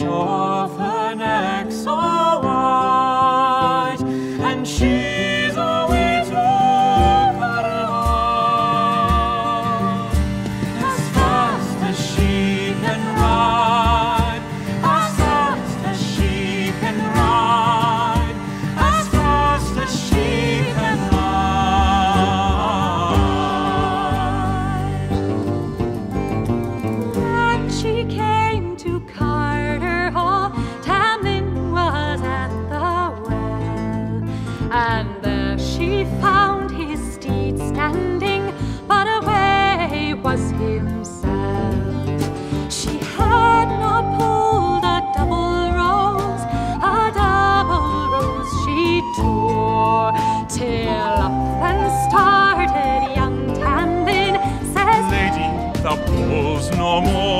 to thou pulls no more.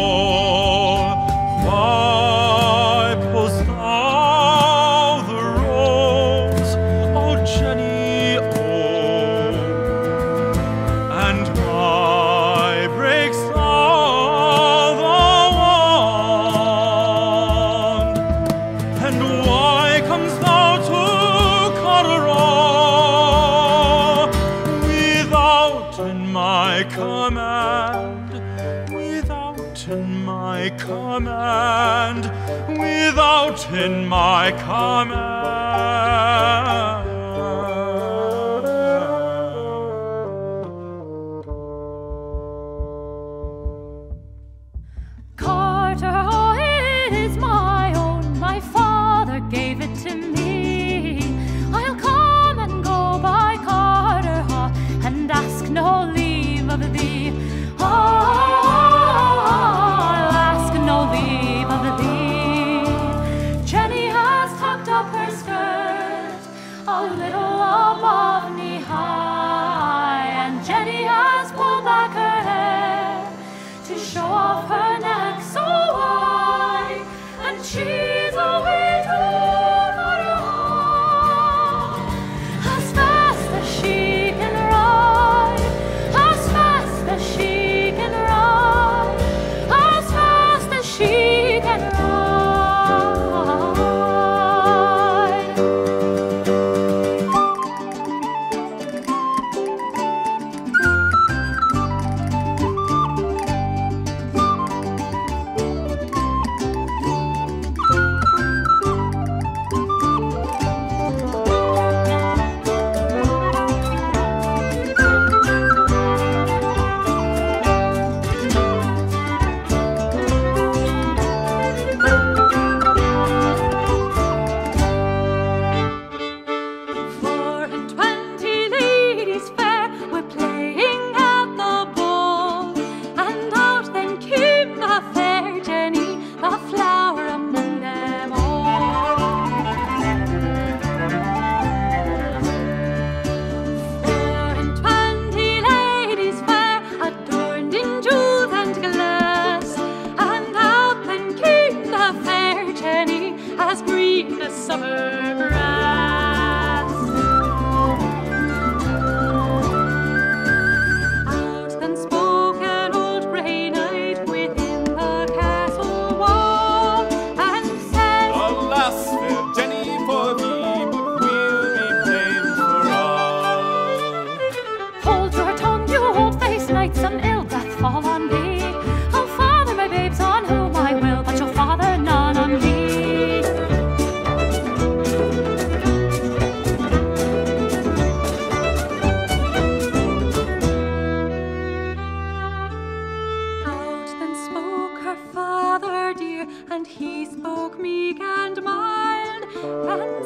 and he spoke meek and mild. And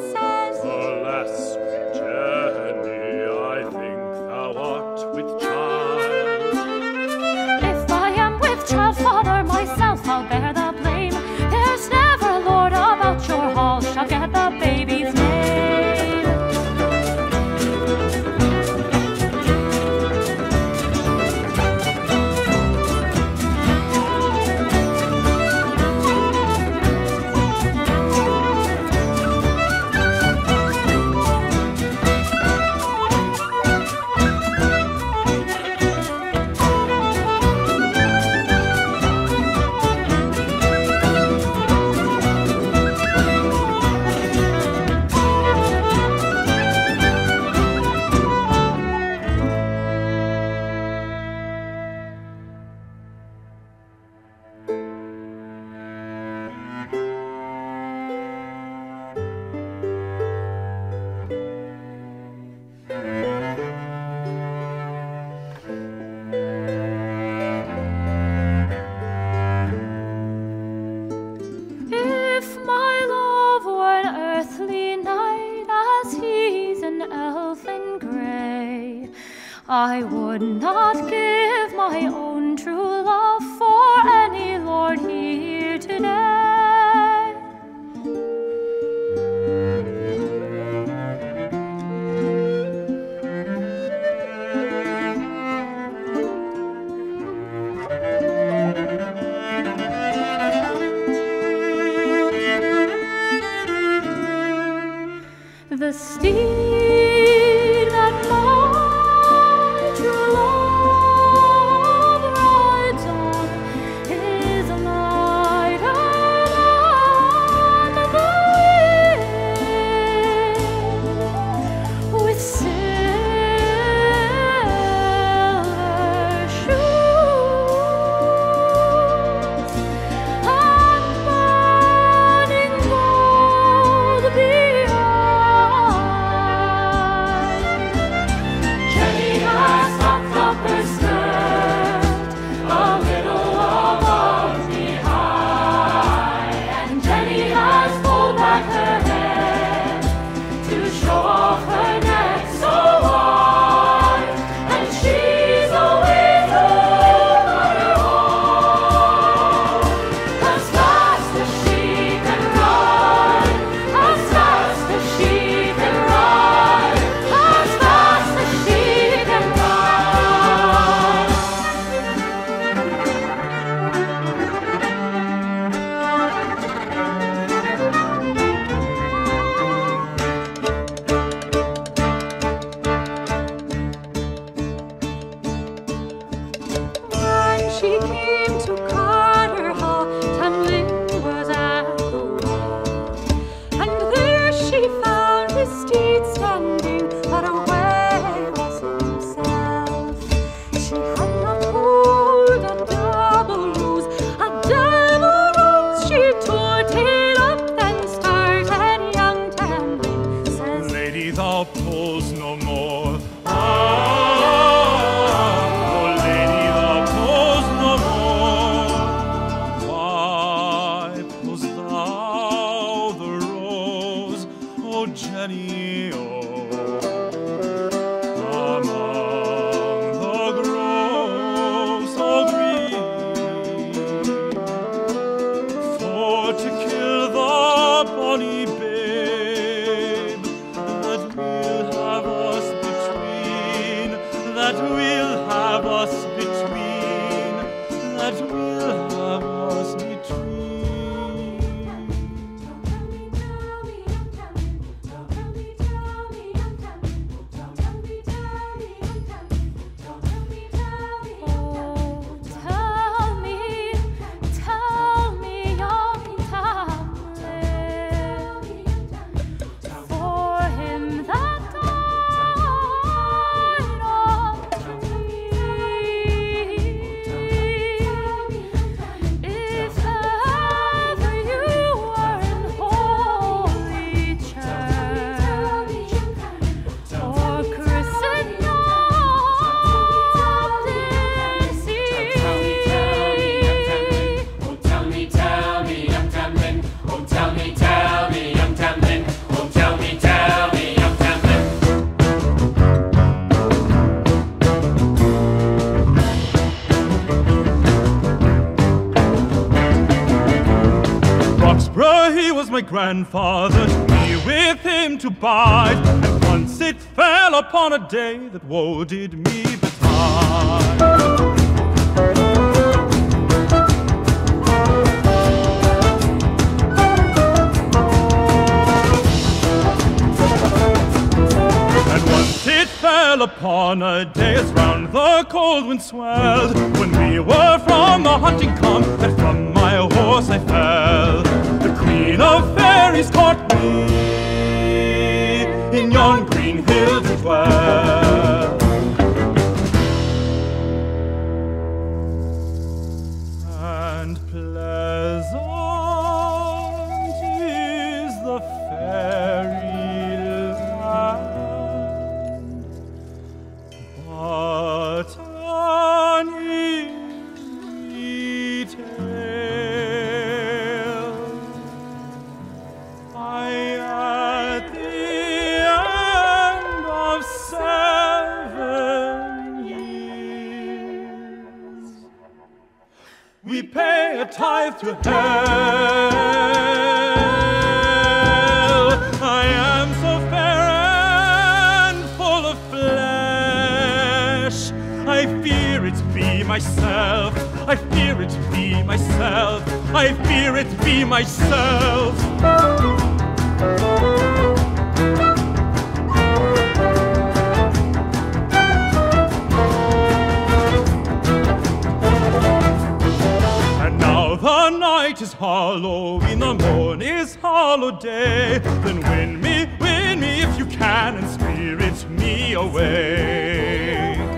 It's time. that will was my grandfather, me with him to bide. And once it fell upon a day that woe did me betide. And once it fell upon a day as round the cold wind swelled, when we were from the hunting come, that from my horse I fell. Queen of Fairies caught me in yon green hill to dwell. To hell. I am so fair and full of flesh. I fear it be myself. I fear it be myself. I fear it be myself. Is hollow, in the morn is hollow day. Then win me, win me if you can, and spirit me away.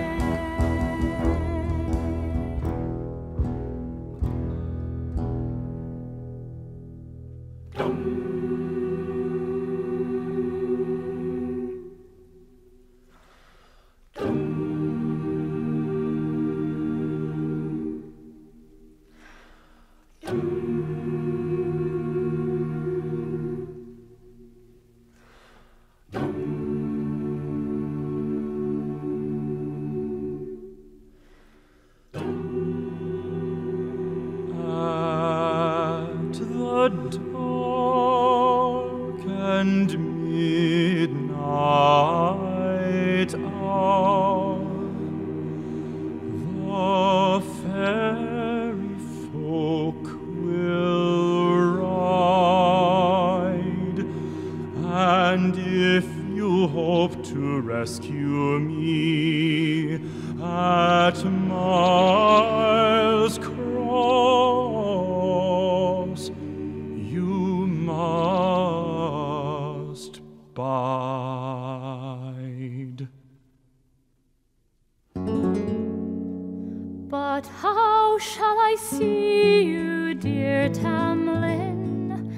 But how shall I see you, dear Tam Lin?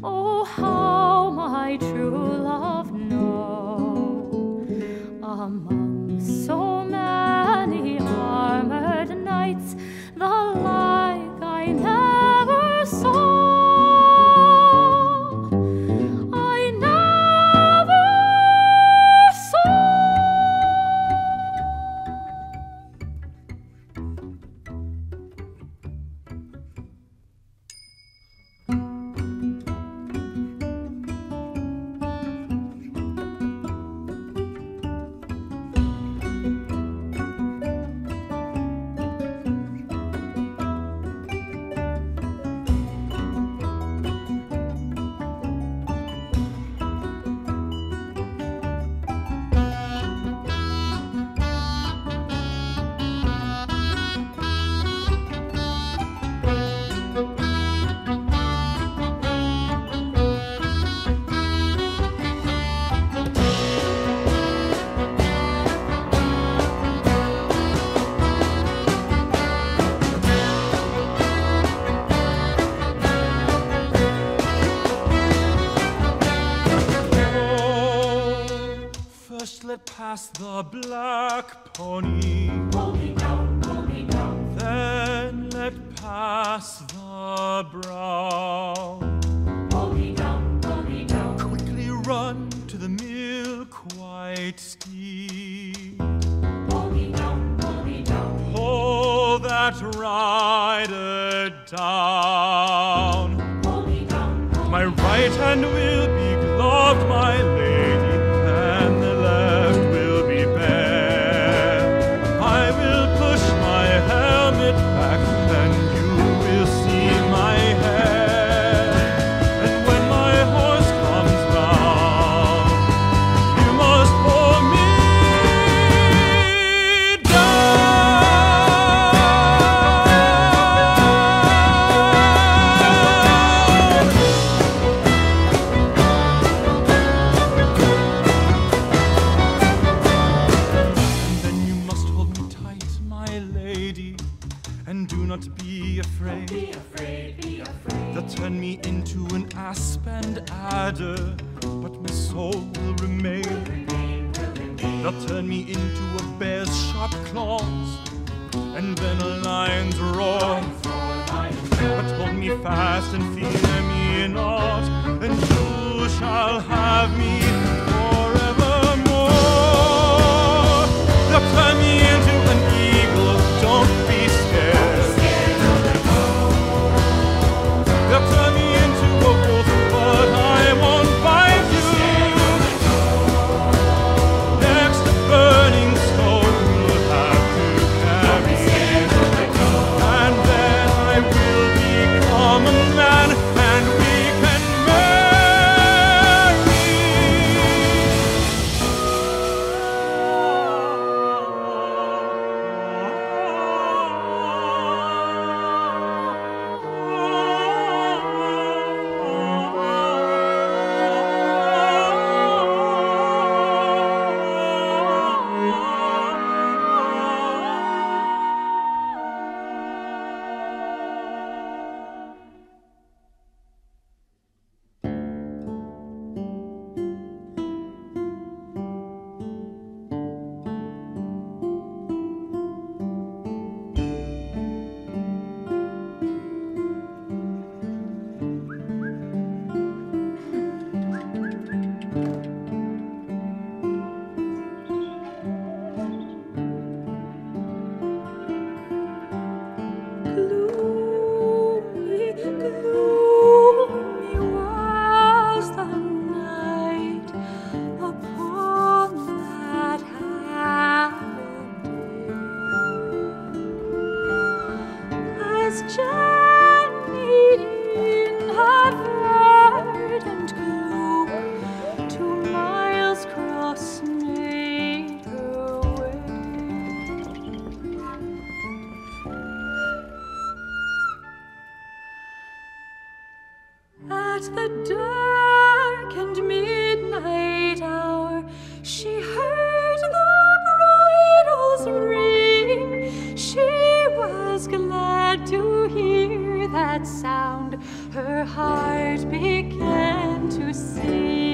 Oh, how my true love know? Among so past the black pony. Pull me down, pull me down. Then let pass the brown. Pull me down, pull me down. Quickly run to the milk white steed. Pull me down, pull me down. Pull that rider down. Pull me down. Pull my right hand will be gloved, my and do not be afraid. Don't be afraid, be afraid. They'll turn me into an asp and adder, but my soul will remain. Will remain, will remain. They'll turn me into a bear's sharp claws, and then a lion's roar. Lion's roar, lion's roar. But hold me fast and fear me not, and you shall have me forevermore. They'll turn me that sound, her heart began to sing.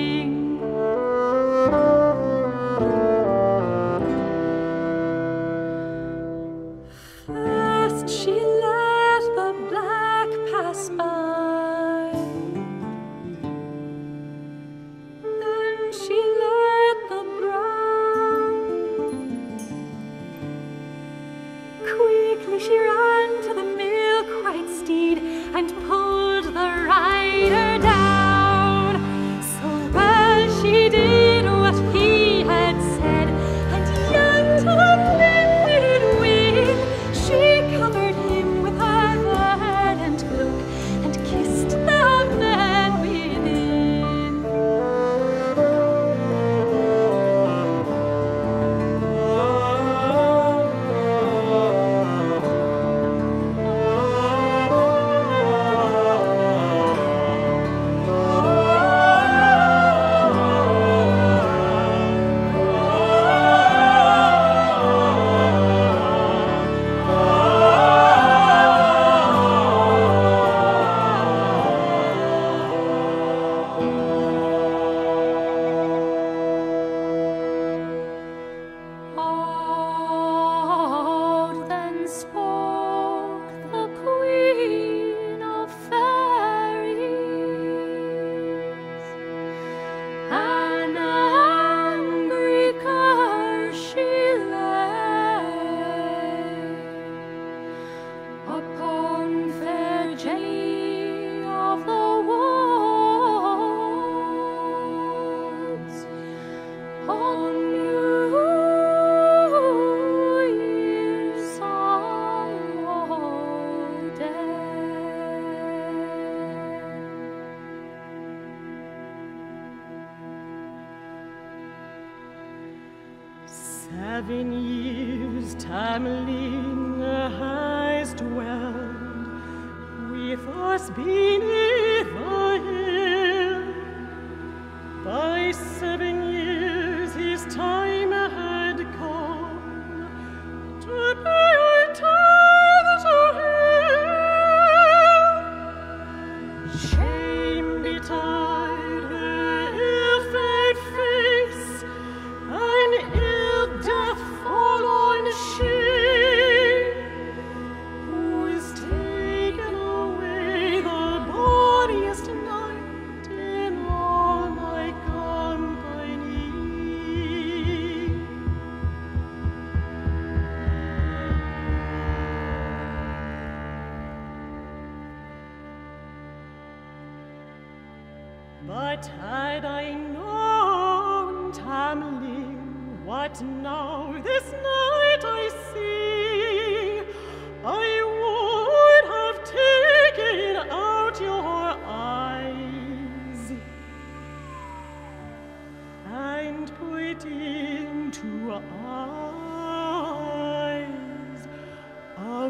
To him.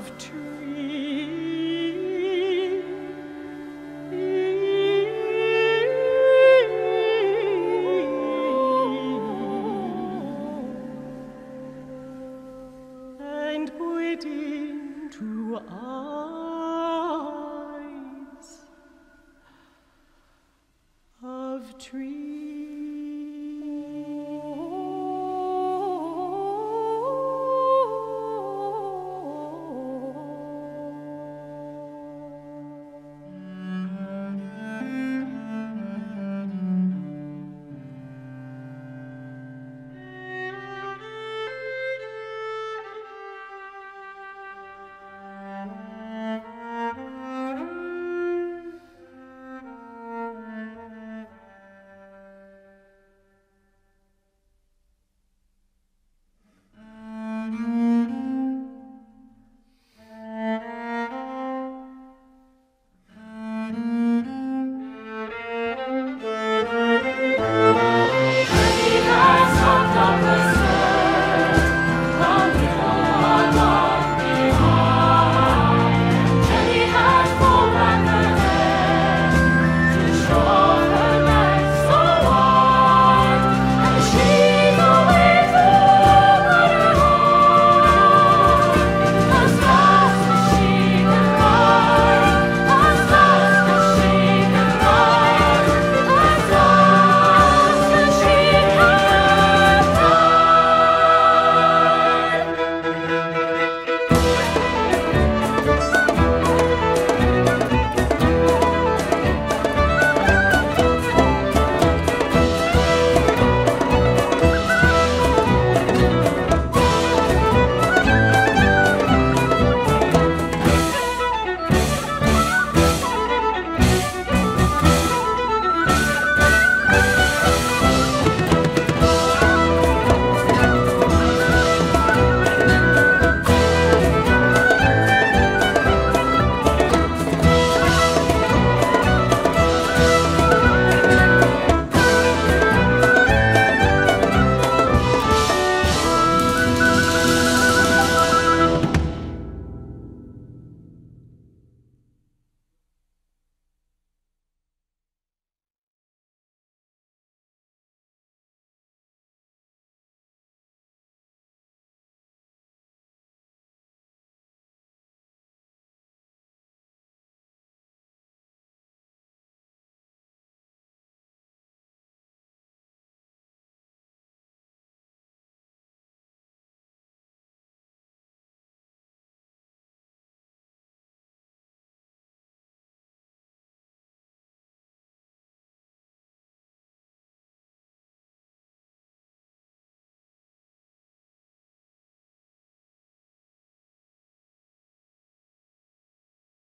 Of and